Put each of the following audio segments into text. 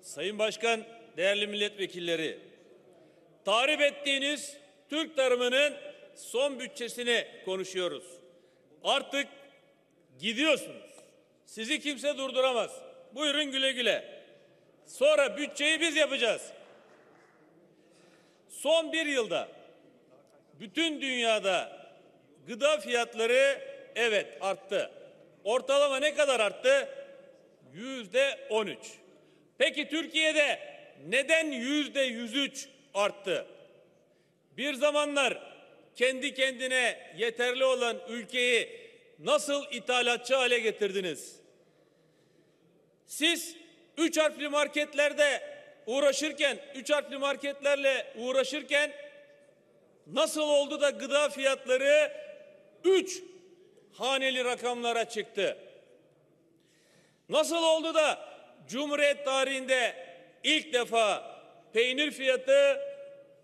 Sayın Başkan, değerli milletvekilleri, tarif ettiğiniz Türk tarımının son bütçesini konuşuyoruz. Artık gidiyorsunuz. Sizi kimse durduramaz. Buyurun güle güle. Sonra bütçeyi biz yapacağız. Son bir yılda bütün dünyada gıda fiyatları evet arttı. Ortalama ne kadar arttı? Yüzde on üç. Peki Türkiye'de neden yüzde yüz üç arttı? Bir zamanlar kendi kendine yeterli olan ülkeyi nasıl ithalatçı hale getirdiniz? Siz üç harfli marketlerde uğraşırken, üç harfli marketlerle uğraşırken nasıl oldu da gıda fiyatları üç haneli rakamlara çıktı? Nasıl oldu da Cumhuriyet tarihinde ilk defa peynir fiyatı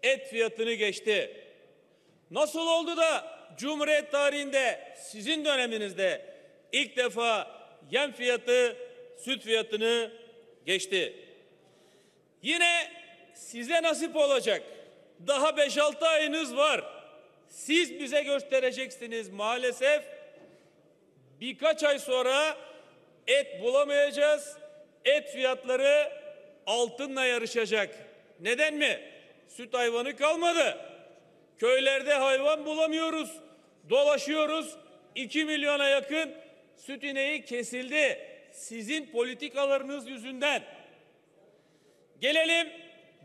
et fiyatını geçti? Nasıl oldu da Cumhuriyet tarihinde sizin döneminizde ilk defa yem fiyatı süt fiyatını geçti? Yine size nasip olacak. Daha 5-6 ayınız var. Siz bize göstereceksiniz maalesef. Birkaç ay sonra et bulamayacağız. Et fiyatları altınla yarışacak. Neden mi? Süt hayvanı kalmadı. Köylerde hayvan bulamıyoruz. Dolaşıyoruz. 2 milyona yakın süt ineği kesildi. Sizin politikalarınız yüzünden. Gelelim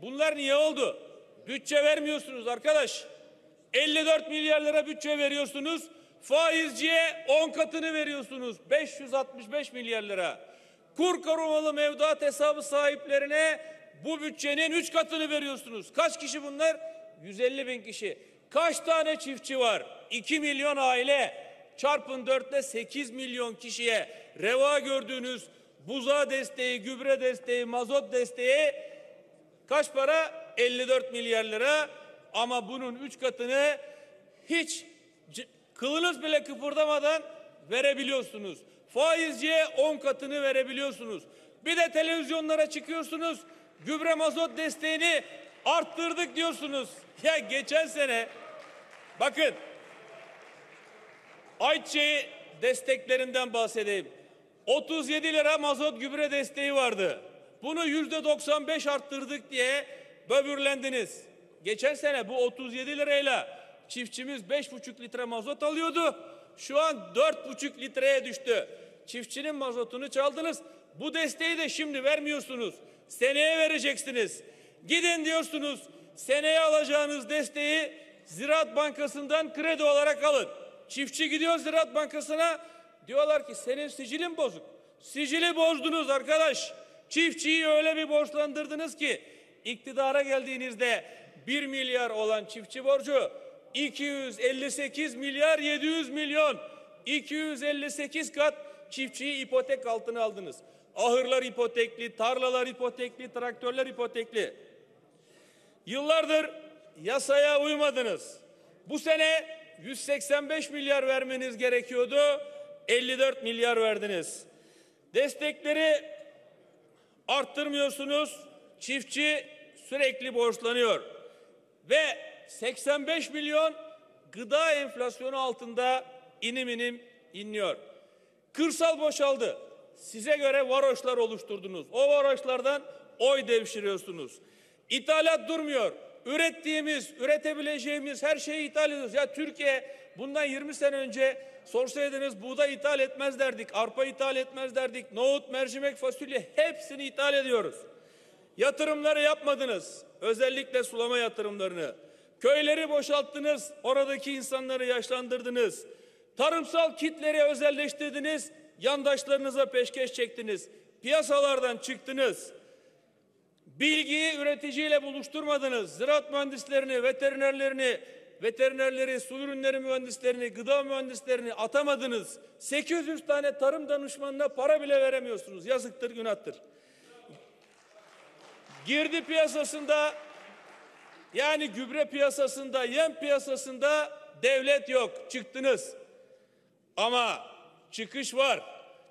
bunlar niye oldu? Bütçe vermiyorsunuz arkadaş. 54 milyar lira bütçe veriyorsunuz. Faizciye 10 katını veriyorsunuz. 565 milyar lira. Kur korumalı mevduat hesabı sahiplerine bu bütçenin 3 katını veriyorsunuz. Kaç kişi bunlar? 150 bin kişi. Kaç tane çiftçi var? 2 milyon aile. Çarpın 4 ile 8 milyon kişiye reva gördüğünüz buza desteği, gübre desteği, mazot desteği kaç para? 54 milyar lira. Ama bunun 3 katını hiç kılınız bile kıpırdamadan verebiliyorsunuz. Faizciye 10 katını verebiliyorsunuz. Bir de televizyonlara çıkıyorsunuz. Gübre mazot desteğini arttırdık diyorsunuz. Ya geçen sene bakın Ayçiçeği desteklerinden bahsedeyim. 37 lira mazot gübre desteği vardı. Bunu yüzde 95 arttırdık diye böbürlendiniz. Geçen sene bu 37 lirayla çiftçimiz 5,5 litre mazot alıyordu. Şu an 4,5 litreye düştü. Çiftçinin mazotunu çaldınız. Bu desteği de şimdi vermiyorsunuz. Seneye vereceksiniz. Gidin diyorsunuz. Seneye alacağınız desteği Ziraat Bankası'ndan kredi olarak alın. Çiftçi gidiyor Ziraat Bankası'na diyorlar ki senin sicilin bozuk. Sicili bozdunuz arkadaş. Çiftçiyi öyle bir borçlandırdınız ki iktidara geldiğinizde 1 milyar olan çiftçi borcu 258 milyar 700 milyon 258 kat çiftçiyi ipotek altına aldınız. Ahırlar ipotekli, tarlalar ipotekli, traktörler ipotekli. Yıllardır yasaya uymadınız. Bu sene 185 milyar vermeniz gerekiyordu. 54 milyar verdiniz. Destekleri arttırmıyorsunuz. Çiftçi sürekli borçlanıyor. Ve 85 milyon gıda enflasyonu altında inim inim inliyor. Kırsal boşaldı. Size göre varoşlar oluşturdunuz. O varoşlardan oy devşiriyorsunuz. İthalat durmuyor. Ürettiğimiz, üretebileceğimiz her şeyi ithal ediyoruz. Ya Türkiye bundan 20 sene önce sorsaydınız buğday ithal etmez derdik, arpa ithal etmez derdik, nohut, mercimek, fasulye hepsini ithal ediyoruz. Yatırımları yapmadınız. Özellikle sulama yatırımlarını. Köyleri boşalttınız, oradaki insanları yaşlandırdınız. Tarımsal kitleri özelleştirdiniz, yandaşlarınıza peşkeş çektiniz. Piyasalardan çıktınız. Bilgiyi üreticiyle buluşturmadınız. Ziraat mühendislerini, veterinerlerini, veterinerleri, su ürünleri mühendislerini, gıda mühendislerini atamadınız. 800 tane tarım danışmanına para bile veremiyorsunuz. Yazıktır, günahtır. Girdi piyasasında yani gübre piyasasında, yem piyasasında devlet yok. Çıktınız. Ama çıkış var.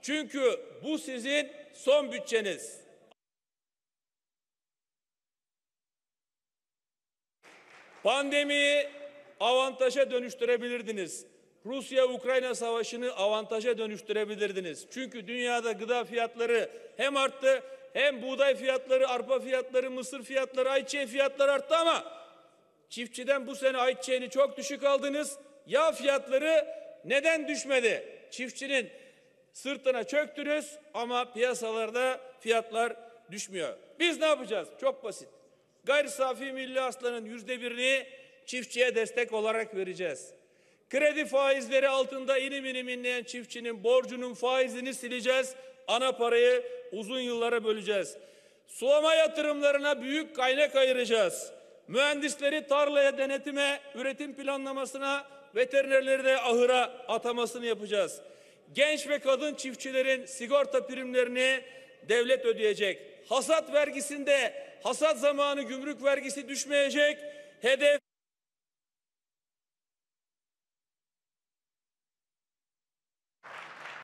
Çünkü bu sizin son bütçeniz. Pandemiyi avantaja dönüştürebilirdiniz. Rusya-Ukrayna savaşını avantaja dönüştürebilirdiniz. Çünkü dünyada gıda fiyatları hem arttı hem buğday fiyatları, arpa fiyatları, mısır fiyatları, ayçiçeği fiyatları arttı ama çiftçiden bu sene ayçiçeğini çok düşük aldınız. Yağ fiyatları neden düşmedi? Çiftçinin sırtına çöktünüz ama piyasalarda fiyatlar düşmüyor. Biz ne yapacağız? Çok basit. Gayri safi milli hasılanın yüzde birini çiftçiye destek olarak vereceğiz. Kredi faizleri altında inim inim inleyen çiftçinin borcunun faizini sileceğiz. Ana parayı uzun yıllara böleceğiz. Sulama yatırımlarına büyük kaynak ayıracağız. Mühendisleri tarlaya denetime, üretim planlamasına, veterinerleri de ahıra atamasını yapacağız. Genç ve kadın çiftçilerin sigorta primlerini devlet ödeyecek. Hasat vergisinde hasat zamanı gümrük vergisi düşmeyecek. Hedef